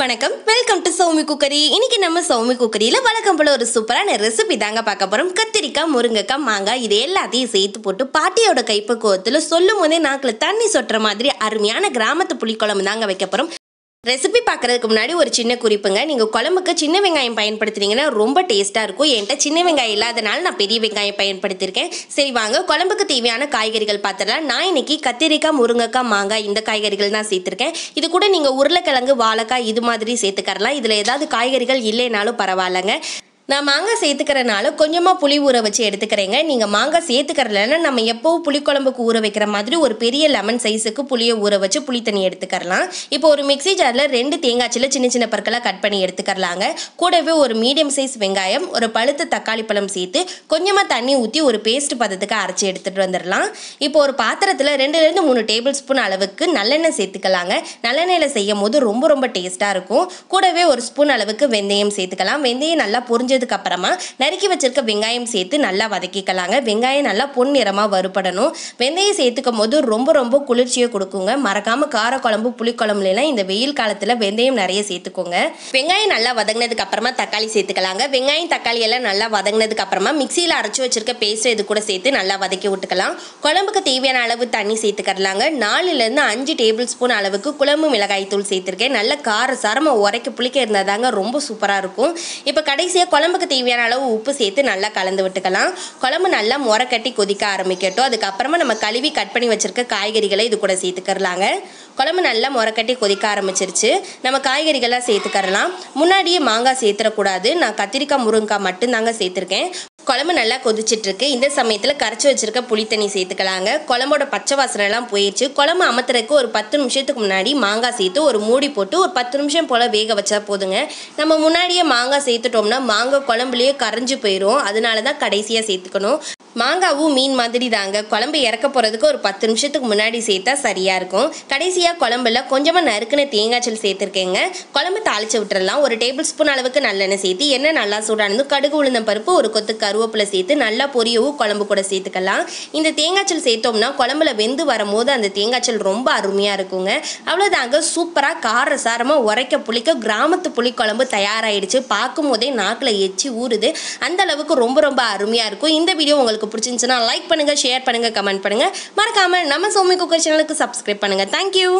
வணக்கம். Welcome to Sowmi cookery. இன்னைக்கு நம்ம சௌமி குக்கரியில் வழக்கம் போல ஒரு சூப்பரான ரெசிபி தாங்க பார்க்க போகிறோம் கத்திரிக்காய் முருங்கைக்காய் மாங்காய் இது எல்லாத்தையும் சேர்த்து போட்டு பாட்டியோட கைப்பக்குவத்தில் சொல்லும் போதே நாக்கில் தண்ணி சொட்டுற மாதிரி அருமையான கிராமத்து புளிக்குழம்பு தாங்க வைக்க போகிறோம் ரெசிபி பார்க்கறதுக்கு முன்னாடி ஒரு சின்ன குறிப்புங்க. நீங்கள் குழம்புக்கு சின்ன வெங்காயம் பயன்படுத்துனீங்கன்னா ரொம்ப டேஸ்ட்டாக இருக்கும். என்கிட்ட சின்ன வெங்காயம் இல்லாதனால நான் பெரிய வெங்காயம் பயன்படுத்தியிருக்கேன் சரி வாங்க குழம்புக்கு தேவையான காய்கறிகள் பார்த்துடலாம். நான் இன்னைக்கு கத்திரிக்காய் முருங்கைக்காய் மாங்காய் இந்த காய்கறிகள் தான் சேர்த்துருக்கேன். இது கூட நீங்கள் உருளைக்கிழங்கு வாழைக்காய் இது மாதிரி சேர்த்துக்கறலாம். இதில் ஏதாவது காய்கறிகள் இல்லைனாலும் பரவாயில்லைங்க. நான் மாங்காய் சேர்த்துக்கிறனால கொஞ்சமாக புளி ஊற வச்சு எடுத்துக்கிறேங்க. நீங்கள் மாங்காய் சேர்த்துக்கறலன்னா நம்ம எப்போவும் புளிக்குழம்புக்கு ஊற வைக்கிற மாதிரி ஒரு பெரிய லெமன் சைஸுக்கு புளியை ஊற வச்சு புளி தண்ணி எடுத்துக்கரலாம் இப்போ ஒரு மிக்ஸி ஜாரில் ரெண்டு தேங்காய் சின்ன சின்ன பற்களாக கட் பண்ணி எடுத்துக்கரலாங்க கூடவே ஒரு மீடியம் சைஸ் வெங்காயம் ஒரு பழுத்த தக்காளி பழம் சேர்த்து கொஞ்சமாக தண்ணி ஊற்றி ஒரு பேஸ்ட் பதத்துக்கு அரைச்சி எடுத்துகிட்டு வந்துடலாம் இப்போ ஒரு பாத்திரத்தில் ரெண்டுலேருந்து மூணு டேபிள் ஸ்பூன் அளவுக்கு நல்லெண்ணெய் சேர்த்துக்கலாங்க. நல்லெண்ணெயில் செய்யும் போது ரொம்ப ரொம்ப டேஸ்ட்டாக இருக்கும். கூடவே ஒரு ஸ்பூன் அளவுக்கு வெந்தயம் சேர்த்துக்கலாம். வெந்தயம் நல்லா பொரிஞ்சதுக்கு அப்புறமா நறுக்கி வச்சிருக்க வெங்காயம் சேர்த்து நல்லா வதக்கிக்கலாங்க. வெங்காயம் நல்லா பொன்னிறமாக வறுபடணும். வெந்தயம் சேர்த்துக்கும் போது ரொம்ப ரொம்ப குளிர்ச்சியை கொடுக்குங்க. மறக்காம காரக்குழம்பு புளிக்குழம்புலாம் இந்த வெயில் காலத்தில் வெந்தயம் நிறைய சேர்த்துக்கோங்க. வெங்காயம் நல்லா வதங்கினதுக்கு அப்புறமா தக்காளி சேர்த்துக்கலாங்க. வெங்காயம் தக்காளி எல்லாம் நல்லா வதங்கினதுக்கு அப்புறமா மிக்சியில் அரைச்சி வச்சிருக்க பேஸ்ட் இது கூட சேர்த்து நல்லா வதக்கி விட்டுக்கலாம். குழம்புக்கு தேவையான அளவு தண்ணி சேர்த்துக்கறலாங்க. நாலுலேருந்து அஞ்சு டேபிள் ஸ்பூன் அளவுக்கு குழம்பு மிளகாய் தூள் சேர்த்துருக்கேன். நல்ல கார சரம உரைக்க புளிக்க இருந்தால் தாங்க ரொம்ப சூப்பராக இருக்கும். இப்போ கடைசியாக குழம்பு குழம்புக்கு தேவையான அளவு உப்பு சேர்த்து நல்லா கலந்து விட்டுக்கலாம். குழம்பு நல்லா முறக்கட்டி கொதிக்க ஆரம்பிக்கட்டும். அதுக்கப்புறமா நம்ம கழுவி கட் பண்ணி வச்சிருக்க காய்கறிகளை இது கூட சேர்த்துக்கறலாங்க. குழம்பு நல்லா முறக்கட்டி கொதிக்க ஆரம்பிச்சிருச்சு. நம்ம காய்கறிகள்லாம் சேர்த்துக்கரலாம் முன்னாடியே மாங்காய் சேர்த்துடக்கூடாது நான் கத்திரிக்காய் முருங்கைக்காய் மட்டும்தாங்க சேர்த்துருக்கேன். குழம்பு நல்லா கொதிச்சிட்டு இருக்கு இந்த சமயத்தில் கரைச்சி வச்சிருக்க புளி தண்ணி சேர்த்துக்கலாங்க. குழம்போட பச்சை வாசனைலாம் போயிடுச்சு குழம்பு அமர்த்துறதுக்கு ஒரு பத்து நிமிஷத்துக்கு முன்னாடி மாங்காய் சேர்த்து ஒரு மூடி போட்டு ஒரு பத்து நிமிஷம் போல் வேக வச்சா போதுங்க. நம்ம முன்னாடியே மாங்காய் சேர்த்துட்டோம்னா மாங்காய் குழம்புலேயே கரைஞ்சு போயிடும் அதனால தான் கடைசியாக சேர்த்துக்கணும். மாங்காவும் மீன் மாதிரி தாங்க குழம்பு இறக்க போகிறதுக்கு ஒரு பத்து நிமிஷத்துக்கு முன்னாடி சேர்த்தா சரியாக இருக்கும். கடைசியாக குழம்புல கொஞ்சமாக நறுக்குன தேங்காய்ச்சல் சேர்த்துருக்கேங்க. குழம்பு தாளிச்சு விட்டுறலாம். ஒரு டேபிள் ஸ்பூன் அளவுக்கு நல்லெண்ணெய் சேர்த்து எண்ணெய் நல்லா சூடானது கடுகு உளுந்தம் பருப்பு ஒரு கொத்து கருவேப்பிலை சேர்த்து நல்லா பொரியவும் குழம்பு கூட சேர்த்துக்கலாம். இந்த தேங்காய்ச்சல் சேர்த்தோம்னா குழம்புல வெந்து வரும்போது அந்த தேங்காய்ச்சல் ரொம்ப அருமையாக இருக்குங்க. அவ்வளோதாங்க சூப்பராக கார சாரமாக உரைக்க புளிக்க கிராமத்து புளிக்குழம்பு தயாராகிடுச்சு பார்க்கும் போதே நாக்கில் எச்சி ஊறுது. அந்த அளவுக்கு ரொம்ப ரொம்ப அருமையாக இருக்கும். இந்த வீடியோ உங்களுக்கு உங்களுக்கு பிடிச்சிருந்துச்சுன்னா லைக் பண்ணுங்கள் ஷேர் பண்ணுங்கள் கமெண்ட் பண்ணுங்கள் மறக்காமல் நம்ம சோமி குக்கர் சேனலுக்கு சப்ஸ்கிரைப் பண்ணுங்கள் தேங்க்யூ